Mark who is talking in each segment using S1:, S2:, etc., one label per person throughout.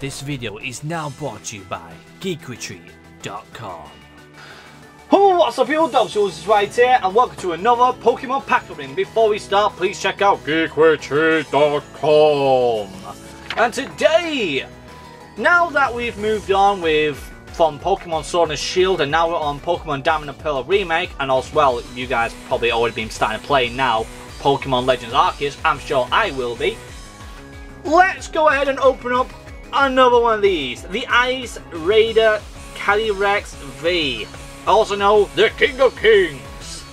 S1: This video is now brought to you by GeekRetreat.com.
S2: Oh, what's up, people? Dubs is right here, and welcome to another Pokemon pack opening. Before we start, please check out GeekRetreat.com. And today, now that we've moved on with from Pokemon Sword and Shield, and now we're on Pokemon Diamond and Pearl Remake, and as well, you guys probably already been starting to play now, Pokemon Legends Arceus. I'm sure I will be. Let's go ahead and open up another one of these. The Ice Rider Calyrex V. Also known the King of Kings.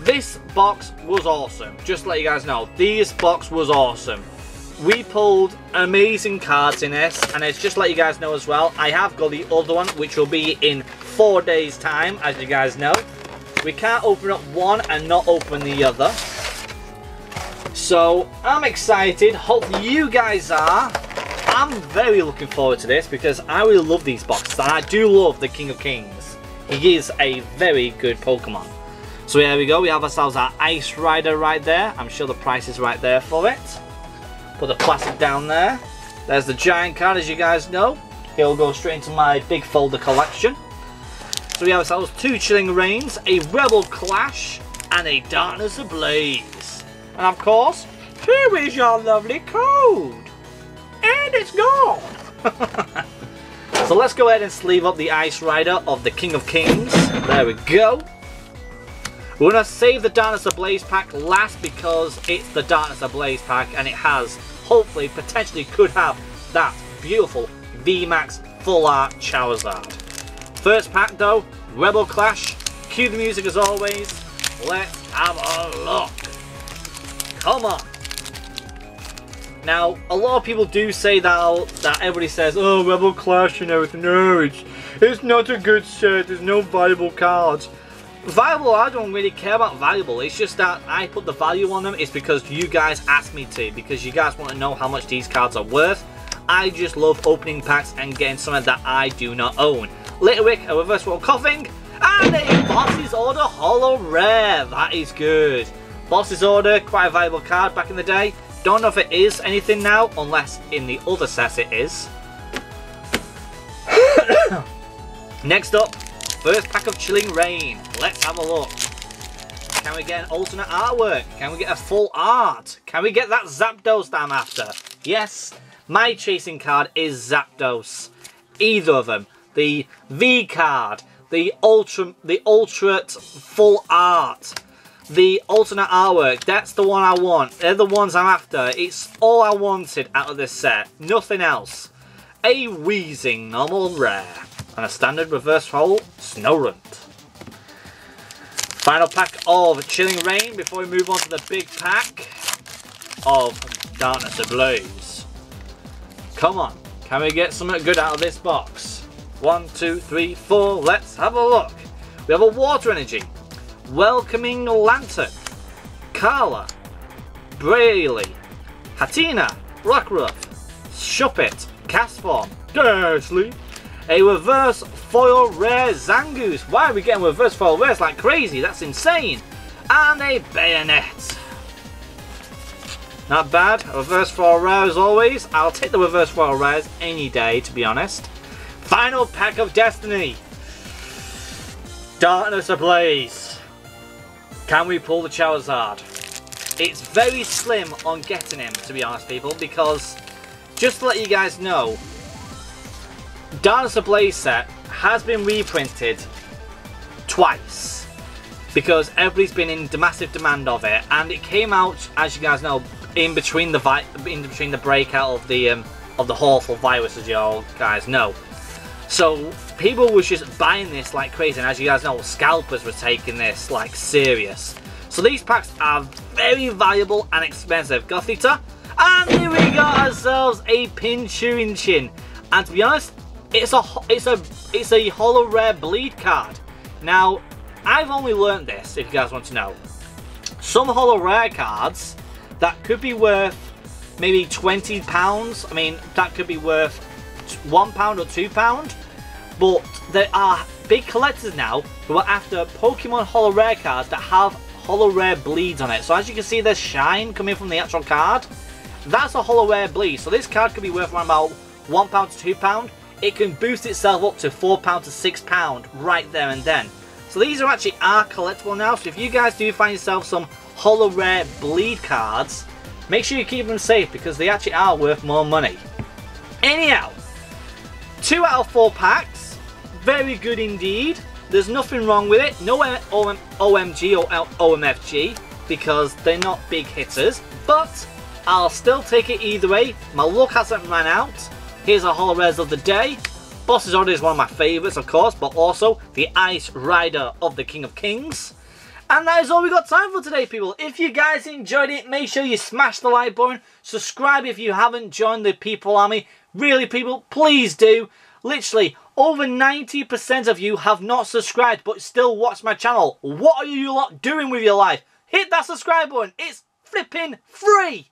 S2: This box was awesome. Just to let you guys know, this box was awesome. We pulled amazing cards in this, and it's just to let you guys know as well, I have got the other one, which will be in four days' time, as you guys know. We can't open up one and not open the other. So, I'm excited. Hope you guys are. I'm very looking forward to this because I really love these boxes and I do love the King of Kings. He is a very good Pokemon. So here we go, we have ourselves our Ice Rider right there. I'm sure the price is right there for it. Put the plastic down there. There's the giant card as you guys know. It'll go straight into my big folder collection. So we have ourselves two Chilling Reigns, a Rebel Clash, and a Darkness Ablaze. And of course, here is your lovely code it's gone. so let's go ahead and sleeve up the Ice Rider of the King of Kings. There we go. We're going to save the Darkness Ablaze pack last because it's the Darkness Ablaze pack and it has, hopefully, potentially could have that beautiful VMAX Full Art Charizard. First pack though, Rebel Clash. Cue the music as always. Let's have a look. Come on. Now, a lot of people do say that that everybody says, oh, Rebel Clash and everything. No, it's, it's not a good set. There's no valuable cards. Valuable, I don't really care about valuable. It's just that I put the value on them. It's because you guys asked me to. Because you guys want to know how much these cards are worth. I just love opening packs and getting something that I do not own. Litwick, a Reverse World Koffing. and a Boss's Order Holo Rare. That is good. Boss's Order, quite a valuable card back in the day. Don't know if it is anything now, unless in the other set it is. Next up, first pack of Chilling Reign. Let's have a look. Can we get an alternate artwork? Can we get a full art? Can we get that Zapdos that I'm after? Yes, my chasing card is Zapdos. Either of them. The V card, the Ultra, the Ultra full art, the alternate artwork, that's the one I want. They're the ones I'm after. It's all I wanted out of this set. Nothing else. A Weezing normal rare. And a standard reverse hole Snorunt. Final pack of Chilling Reign before we move on to the big pack of Darkness Ablaze. Come on, can we get something good out of this box? One, two, three, four, let's have a look. We have a Water Energy, Welcoming Lantern, Carla, Brayley, Hatenna, Rockruff, Shuppet, Castform, Dursley, a reverse foil rare Zangoose. Why are we getting reverse foil rares like crazy? That's insane. And a Bayonet. Not bad. Reverse foil rare as always. I'll take the reverse foil rares any day, to be honest. Final pack of Destiny. Darkness Ablaze. Can we pull the Charizard? It's very slim on getting him, to be honest, people, because just to let you guys know, Darkness Ablaze set has been reprinted twice because everybody's been in massive demand of it, and it came out, as you guys know, in between the in between the breakout of the um, of the Hawful virus, as you all guys know. So people were just buying this like crazy, and as you guys know, scalpers were taking this like serious. So these packs are very valuable and expensive. Gothita, and here we got ourselves a Pincurchin. And to be honest, it's a it's a it's a holo rare bleed card. Now, I've only learned this, if you guys want to know. Some holo rare cards that could be worth maybe £20. I mean, that could be worth one pound or two pound. But there are big collectors now who are after Pokemon Holo Rare cards that have Holo Rare bleeds on it. So as you can see, there's shine coming from the actual card. That's a Holo Rare bleed. So this card could be worth around about £1 to £2, it can boost itself up to £4 to £6 right there and then. So these are actually are collectible now, so if you guys do find yourself some holo rare bleed cards, make sure you keep them safe because they actually are worth more money. Anyhow, 2 out of 4 packs, very good indeed. There's nothing wrong with it, no OMG or OMFG because they're not big hitters, but I'll still take it either way. My luck hasn't ran out. Here's a holo res of the day. Boss's Order is one of my favourites, of course, but also the Ice Rider of the King of Kings. And that is all we got time for today, people. If you guys enjoyed it, make sure you smash the like button. Subscribe if you haven't joined the People Army. Really, people, please do. Literally, over 90% of you have not subscribed but still watch my channel. What are you lot doing with your life? Hit that subscribe button. It's flipping free.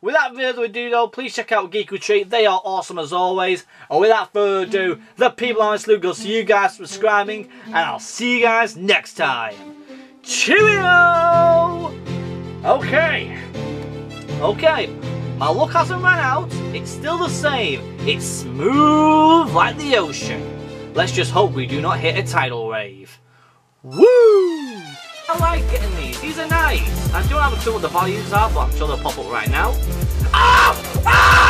S2: Without further ado though, please check out Geek Retreat. They are awesome as always. And without further ado, the people on this loop go see you guys subscribing. And I'll see you guys next time. Cheerio! Okay. Okay. My luck hasn't run out. It's still the same. It's smooth like the ocean. Let's just hope we do not hit a tidal wave. Woo! I like getting these. These are nice. I don't have a clue what the volumes are, but I'm sure they'll pop up right now. Oh! Oh!